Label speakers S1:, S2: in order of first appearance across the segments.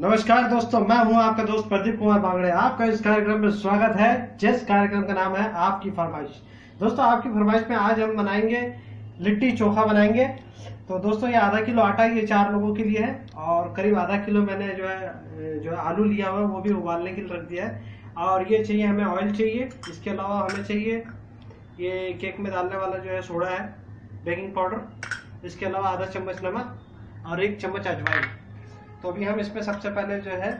S1: नमस्कार दोस्तों, मैं हूँ आपका दोस्त प्रदीप कुमार बांगड़े। आपका इस कार्यक्रम में स्वागत है, जिस कार्यक्रम का नाम है आपकी फरमाइश। दोस्तों, आपकी फरमाइश में आज हम बनाएँगे लिट्टी चोखा बनाएँगे। तो दोस्तों, ये आधा किलो आटा ये चार लोगों के लिए है, और करीब आधा किलो मैंने जो है, जो आलू लिया हुआ वो भी उबालने के लिए रख दिया है। और ये चाहिए हमें ऑयल चाहिए, इसके अलावा हमें चाहिए ये केक में डालने वाला जो है सोडा है बेकिंग पाउडर इसके अलावा आधा चम्मच नमक और एक चम्मच अजवाइन। तो अभी हम इसमें सबसे पहले जो है,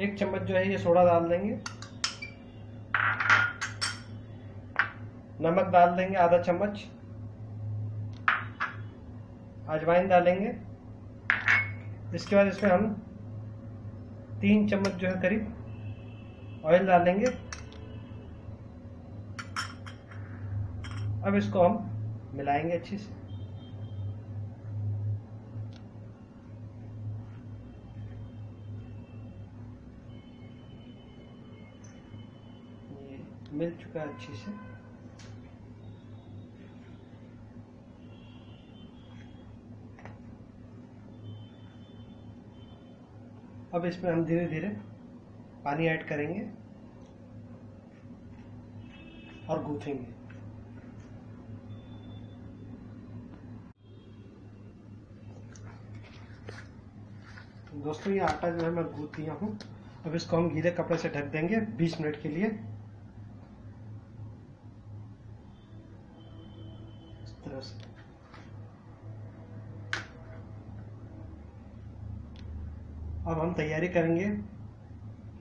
S1: एक चम्मच जो है ये सोडा डाल देंगे। नमक डाल देंगे आधा चम्मच। अजवाइन डालेंगे। इसके बाद इसमें हम तीन चम्मच जो है करीब ऑयल डालेंगे। अब इसको हम मिलाएँगे अच्छे से ये मिल चुका है अच्छी से। अब इसमें हम धीरे धीरे पानी ऐड करेंगे और गूथेंगे। दोस्तों, ये आटा जो है मैं गूथ दिया हूँ। अब इसको हम गीले कपड़े से ढक देंगे 20 मिनट के लिए। से अब हम तैयारी करेंगे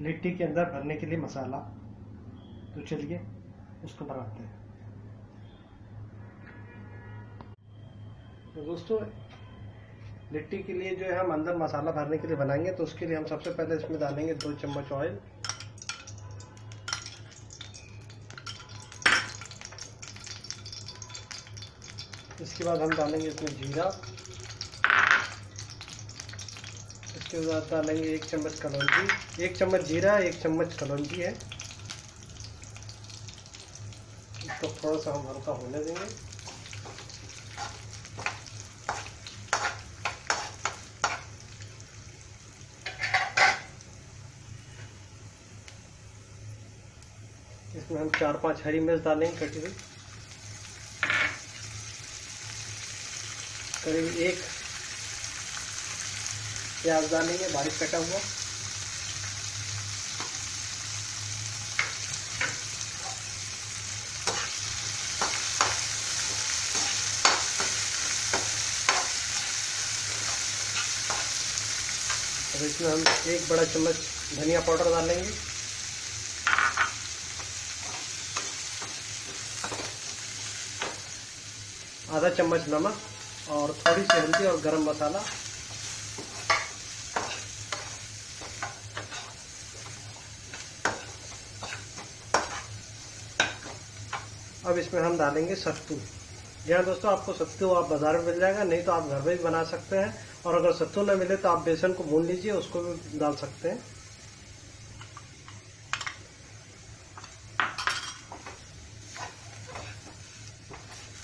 S1: लिट्टी के अंदर भरने के लिए मसाला। तो चलिए, उसको बनाते हैं। तो दोस्तों, लिट्टी के लिए जो है हम अंदर मसाला भरने के लिए बनाएँगे। तो उसके लिए हम सबसे पहले इसमें डालेंगे दो चम्मच ऑयल। इसके बाद हम डालेंगे इसमें जीरा। इसके बाद डालेंगे एक चम्मच कलौंजी। एक चम्मच जीरा, एक चम्मच कलौंजी है। इसको थोड़ा सा हम हल्का होने देंगे। इसमें हम चार पाँच हरी मिर्च डालेंगे कटी हुई। करीब एक प्याज डालेंगे बारीक कटा हुआ। अब इसमें हम एक बड़ा चम्मच धनिया पाउडर डालेंगे। आधा चम्मच नमक। और थोड़ी सी हल्दी और गरम मसाला। अब इसमें हम डालेंगे सत्तू। यहाँ दोस्तों, आपको सत्तू आप बाज़ार में मिल जाएगा, नहीं तो आप घर में भी बना सकते हैं। और अगर सत्तू न मिले तो आप बेसन को भून लीजिए, उसको भी डाल सकते हैं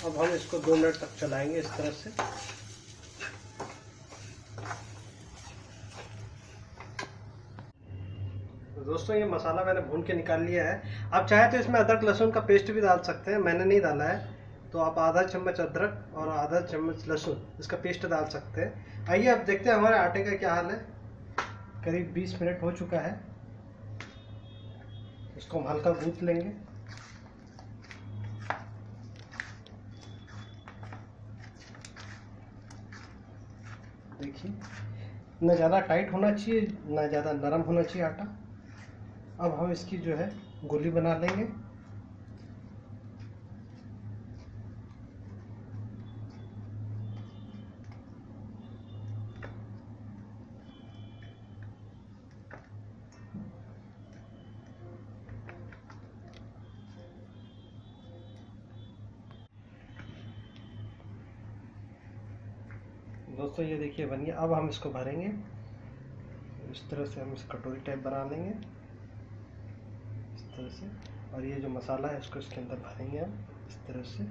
S1: अब हम इसको दो मिनट तक चलाएँगे इस तरह से। तो दोस्तों, ये मसाला मैंने भून के निकाल लिया है। आप चाहे तो इसमें अदरक, लहसुन का पेस्ट भी डाल सकते हैं। मैंने नहीं डाला है। तो आप आधा चम्मच अदरक और आधा चम्मच लहसुन, इसका पेस्ट डाल सकते हैं। आइए, अब देखते हैं हमारे आटे का क्या हाल है। करीब 20 मिनट हो चुका है। इसको हम हल्का गूंथ लेंगे देखिए न ज़्यादा टाइट होना चाहिए, ना ज़्यादा नरम होना चाहिए आटा। अब हम इसकी जो है गोली बना लेंगे। दोस्तों, ये देखिए बन गया अब हम इसको भरेंगे। इस तरह से हम इस कटोरी टाइप बना लेंगे। इस तरह से। और ये जो मसाला है, इसको इसके अंदर भरेंगे हम। इस तरह से।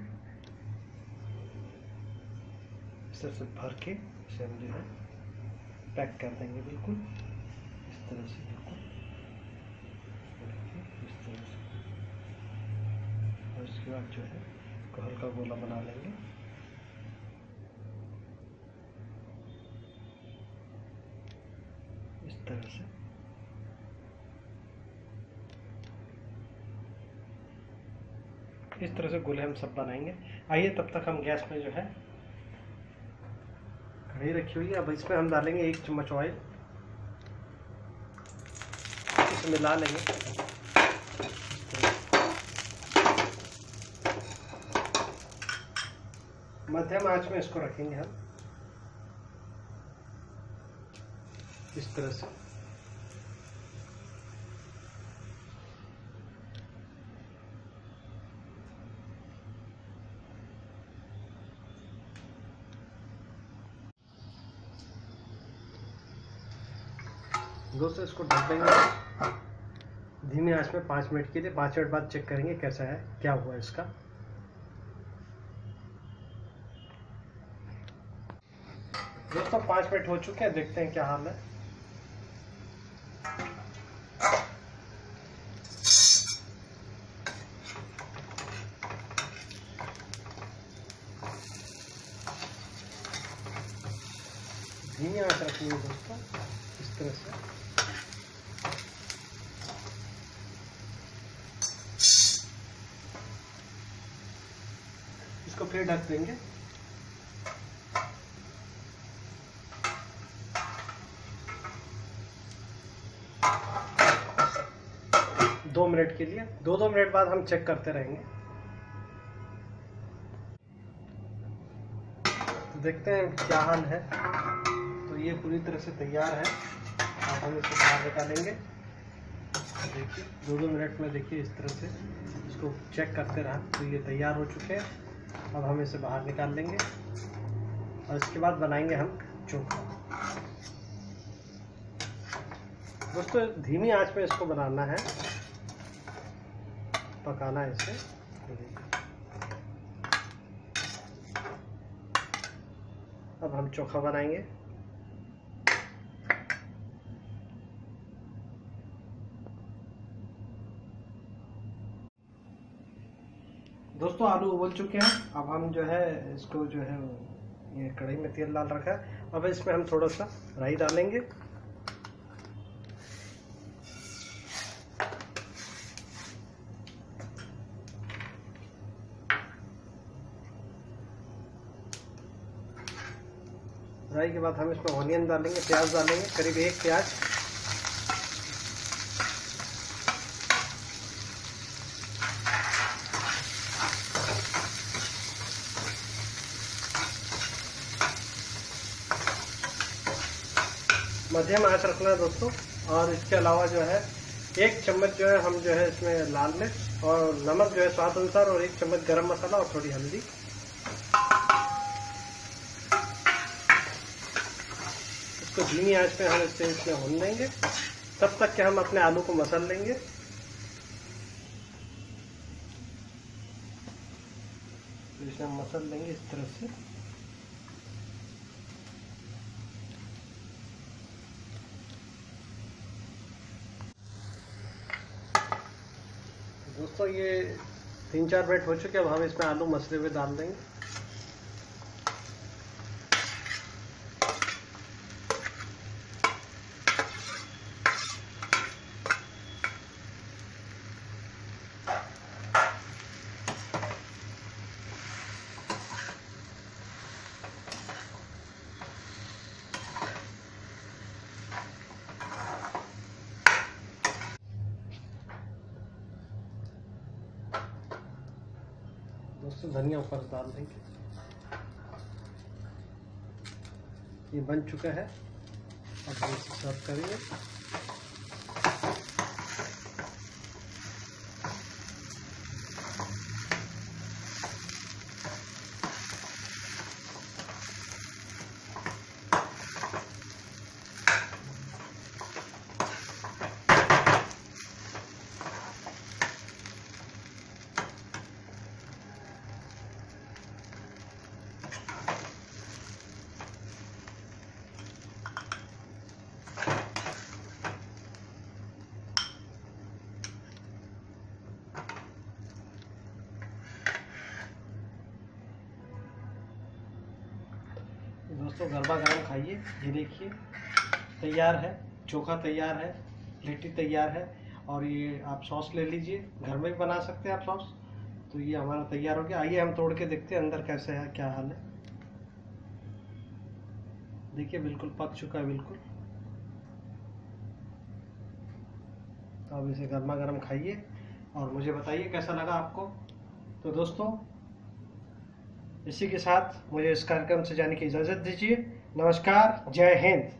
S1: इस तरह से भर के इसे हम जो है पैक कर देंगे बिल्कुल। इस तरह से, बिल्कुल। इस तरह से। और इसके बाद जो है हल्का गोला बना लेंगे। तरह से इस तरह से गोले हम सब बनाएँगे। आइए तब तक हम गैस में जो है कढ़ाई रखी हुई है। अब इसमें हम डालेंगे एक चम्मच ऑयल इसे मिला लेंगे। मध्यम आँच में इसको रखेंगे हम। इस तरह से। दोस्तों, इसको ढक देंगे। धीमी आँच में पाँच मिनट के लिए पाँच मिनट बाद चेक करेंगे कैसा है, क्या हुआ इसका। दोस्तों, पाँच मिनट हो चुके हैं, देखते हैं क्या हाल है धीमी आँच रखनी है दोस्तों इस तरह से इसको फिर ढक देंगे। दो मिनट के लिए, दो दो मिनट बाद हम चेक करते रहेंगे। तो देखते हैं क्या हाल है। तो ये पूरी तरह से तैयार है। अब हम इसको बाहर निकालेंगे। देखिए, दो दो मिनट में देखिए इस तरह से इसको चेक करते रहा। तो ये तैयार हो चुके हैं। अब हम इसे बाहर निकाल लेंगे और इसके बाद बनाएँगे हम चोखा। दोस्तों, धीमी आँच पे इसको बनाना है। पकाना है इसे। अब हम चोखा बनाएँगे। दोस्तों, आलू उबल चुके हैं। अब हम जो है, इसको जो है, ये कढ़ाई में तेल डाल रखा है। अब इसमें हम थोड़ा सा राई डालेंगे। राई के बाद हम इसमें ऑनियन डालेंगे, प्याज डालेंगे, करीब एक प्याज। मध्यम आँच रखना है दोस्तों। और इसके अलावा जो है, एक चम्मच जो है हम जो है इसमें लाल मिर्च और नमक जो है स्वाद अनुसार और एक चम्मच गरम मसाला और थोड़ी हल्दी। इसको धीमी आँच पे हम इसे इसमें भून देंगे तब तक के हम अपने आलू को मसल लेंगे। इसे हम मसल लेंगे इस तरह से। दोस्तों ये तीन चार मिनट हो चुके अब हम इसमें आलू मसले हुए डाल देंगे। दोस्तों धनिया ऊपर डाल देंगे। ये बन चुका है। अब इसे सर्व करेंगे। दोस्तों, गरबा गर्म खाइए, ये देखिए। तैयार है, चोखा तैयार है, लिट्टी तैयार है, और ये आप सॉस ले लीजिए। घर में भी बना सकते हैं आप सॉस। तो ये हमारा तैयार हो गया। आइए, हम तोड़ के देखते हैं अंदर कैसे है, क्या हाल है। देखिए, बिल्कुल पक चुका है, बिल्कुल। तो अब इसे गर्मा गर्म खाइए, और मुझे बताइए कैसा लगा आपको। तो दोस्तों इसी के साथ मुझे इस कार्यक्रम से जाने की इजाज़त दीजिए। नमस्कार जय हिंद।